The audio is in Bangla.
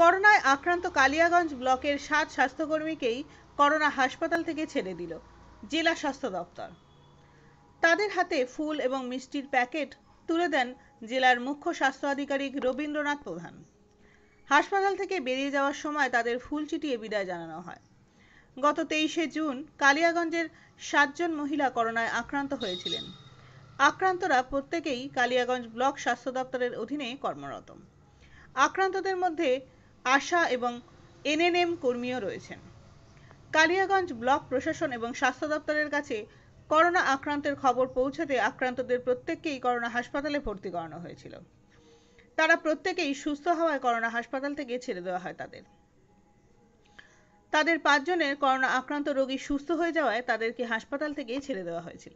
করোনায় আক্রান্ত কালিয়াগঞ্জ ব্লকের সাত স্বাস্থ্যকর্মীকেই করোনা হাসপাতাল থেকে ছেড়ে দিল জেলা স্বাস্থ্য দপ্তর। তাদের হাতে ফুল এবং মিষ্টির প্যাকেট তুলে দেন জেলার মুখ্য স্বাস্থ্য আধিকারিক রবীন্দ্রনাথ প্রধান। হাসপাতাল থেকে বেরিয়ে যাওয়ার সময় তাদের ফুল চিটিয়ে বিদায় জানানো হয়। গত তেইশে জুন কালিয়াগঞ্জের সাতজন মহিলা করোনায় আক্রান্ত হয়েছিলেন। আক্রান্তরা প্রত্যেকেই কালিয়াগঞ্জ ব্লক স্বাস্থ্য দপ্তরের অধীনে কর্মরত। আক্রান্তদের মধ্যে আশা এবং এনএনএম কর্মীও রয়েছেন। কালিয়াগঞ্জ ব্লক প্রশাসন এবং স্বাস্থ্য দপ্তরের কাছে করোনা আক্রান্তের খবর পৌঁছাতে আক্রান্তদের প্রত্যেককেই করোনা হাসপাতালে ভর্তি করানো হয়েছিল। তারা প্রত্যেকেই সুস্থ হওয়ায় করোনা হাসপাতাল থেকে ছেড়ে দেওয়া হয় তাদের। তাদের পাঁচজনের করোনা আক্রান্ত রোগী সুস্থ হয়ে যাওয়ায় তাদেরকে হাসপাতাল থেকেই ছেড়ে দেওয়া হয়েছিল।